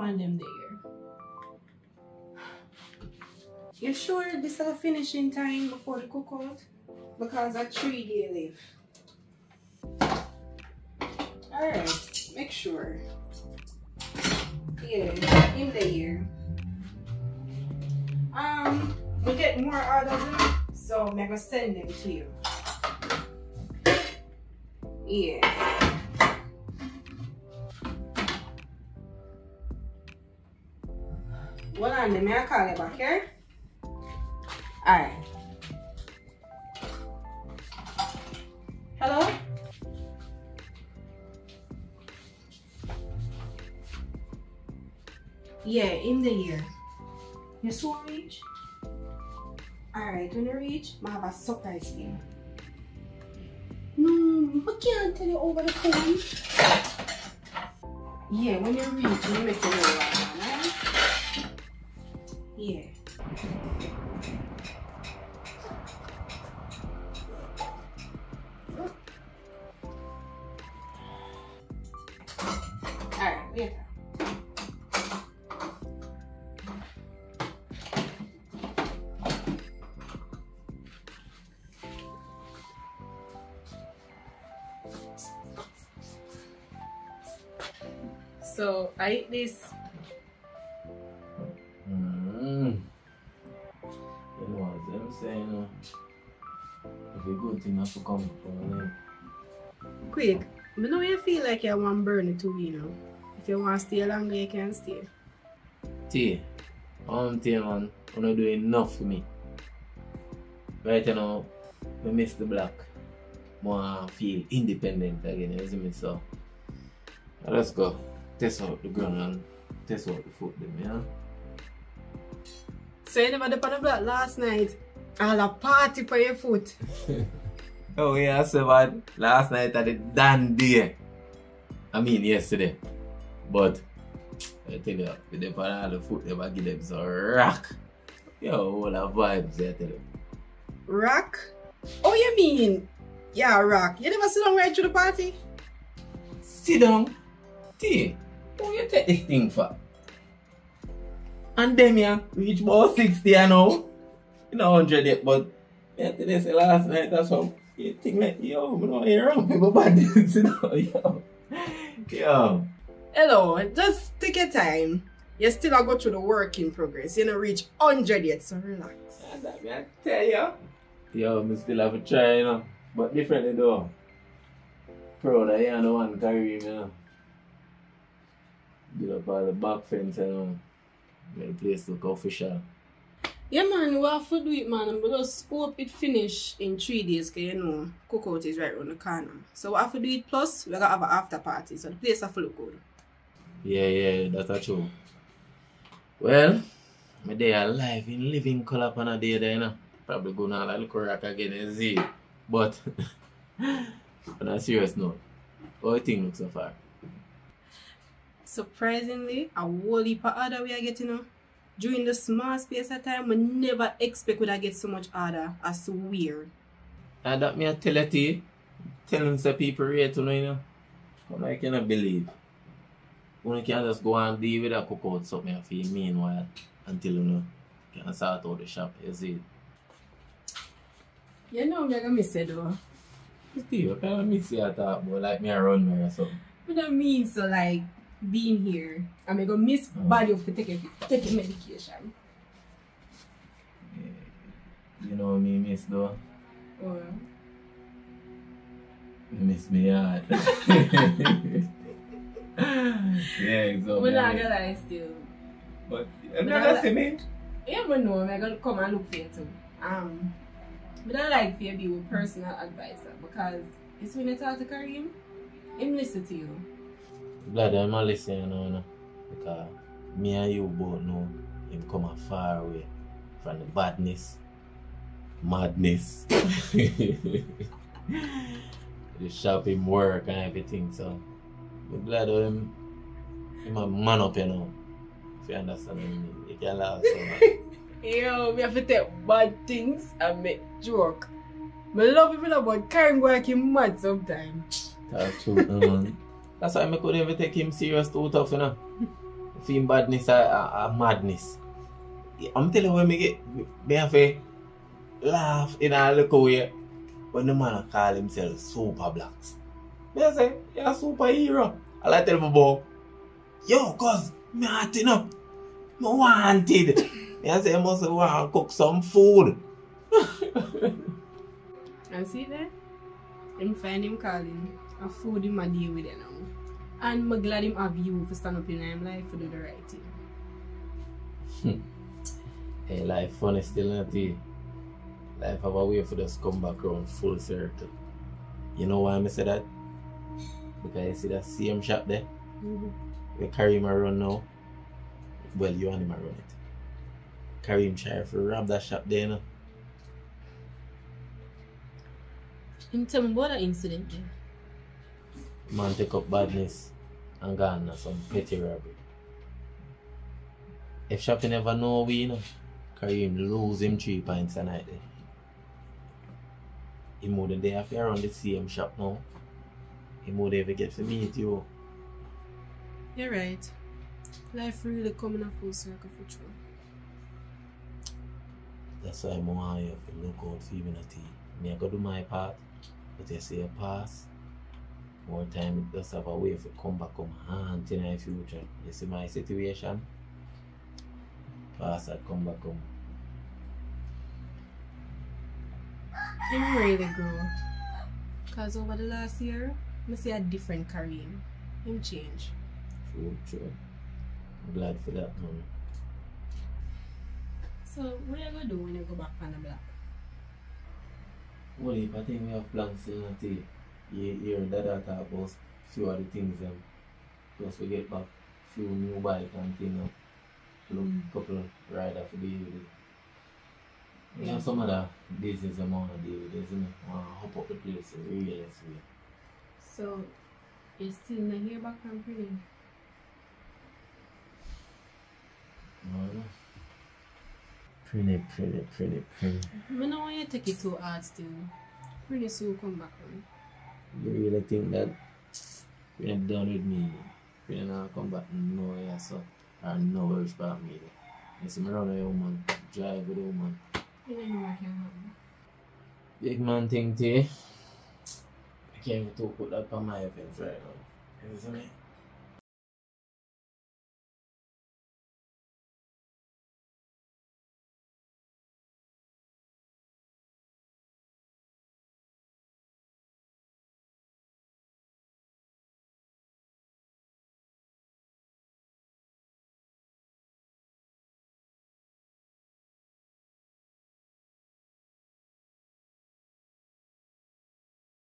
man them there. You sure this is a finishing time before the cookout? Because a three day left. Alright, make sure. Yeah, in the year. Um, we get more orders in, so I'm gonna send them to you. Yeah. Hold on, let me call back here. Alright. Hello? Yeah, in the year. You saw reach? Alright, when you reach, I have a surprise for you. No, I can't tell you over the phone. Yeah, when you reach, you make you know? Alright. So I eat this. Saying? You a good thing have to come from them. Quick, I know you feel like you want to burn it too, you know. If you want to stay longer, you can stay. T, I'm telling man, I'm not doing enough for me. Right you now, I miss the black. More feel independent again, you see me? So, let's go. Test out the ground and test out the foot, them, yeah? So you never did on the block last night. A party for your foot. Oh yeah, I said man, last night I did done day. I mean yesterday. But I tell you, with them on all the foot, they give them some rock. Yo, all the vibes, I tell you. Rock? Oh, you mean? Yeah, rock. You never sit down right through the party? Sit down. T, who you take this thing for? And them yeah, reach about 60 I know. You know 100 yet, but yeah, today say last night that's how you think like, yo, I don't hear around people bad this, you know, yo. Yo. Hello, just take your time. You still a go through the work in progress. You don't reach 100 yet, so relax. And that me I tell you. Yo, me still have a try, you know. But differently though. Proud that you are the one carry me, you know. Build up all the back fence, you know. Make the place look official. Yeah, man, we have to do it, man. But just hope it finish in three days, because you know, cookout is right around the corner. So we have to do it plus, we're going to have an after party. So the place have to look good. Yeah, yeah, that's true. Well, my day alive in living color on a day there, you know. Probably gonna like look rock again and see. But on a serious note, how you think look so far? Surprisingly, a whole heap of order we are getting now. During the small space of time, we never expect we get so much order as weird. And that me I tell you, telling some people rate to know, you know. But I cannot believe. One can just go and deal with that cookout something I feel meanwhile until you know can sort out the shop, you see. You know me, I gonna miss it though. Steve, what kind of miss you talk about like me a run me or something? What that mean so like being here. I'm gonna miss Oh. body for taking taking medication. Yeah. You know me miss though. Or miss me hard. yeah, so we're not gonna lie still. But you But never I- see me. Yeah, but no, I'm gonna come and look for you too. Um, but I like you be with personal advisor because it's when you talk to Karim, him listen to you. Glad I'm not listening, you know, you know, because me and you both know him come far away from the badness, madness, the shop, him work and everything. So, I'm glad of him, him a man up, you know, if you understand me. You can laugh so much. Yo, we have to take bad things and make joke. I love people go like him mad sometimes. That's true, man. That's why I couldn't even take him serious too tough, you know. Feel badness a, a, a madness. I'm telling you when me get me have to laugh in a little way when the man call himself super blacks. I say, you're a superhero. I like tell my boy, yo, cause me acting up. Me wanted. I say, I must want to cook some food. And see there? Him find him calling. I food him a deal with it now. And I'm glad him have you for stand up in him life for do the right thing. Hey, hmm. eh, life funny still not it. Life have a way for us come back around full circle. You know why I say that? Because you see that same shop there? Mm-hmm. We carry him around now. Well, you and him around it. Carry him try to rob that shop there, you know. Him tell me about that incident there. Man take up badness and gone on some petty robbery. If Shopee never know we, you know, carry him lose him three pints a night there. He more than they have around the same shop now. He more they ever get to meet you. You're right. Life really coming a full circle for true. That's why I want you to look out for me not Me I go do my part, but you say a pass. More time it just have a way for come back come haunt ah, in the future. You see my situation? And come back come. Him really grow. Cause over the last year, I see a different Kareem. Him change. True, true. I'm glad for that man. So what are you gonna do when you go back on the block? Well, if I think we have plans not to you hear Dada talk about few of the things them. Plus we get back few new bike and thing up. Look Mm. couple rider for deal with it. We have some other business I wanna deal with, isn't it? Wanna hop up the place really way. So you still not hear back from Pretty? No, Pretty, pretty, pretty, pretty. I don't want you to take it too hard still. Pretty soon come back on. You really think that you ain't done with me? You ain't gonna come back no nowhere, so or nowhere about me. You see me mirror a woman, drive with a woman. You didn't know I can Big man thing, T. I can't even talk about that on my events right now. You see me?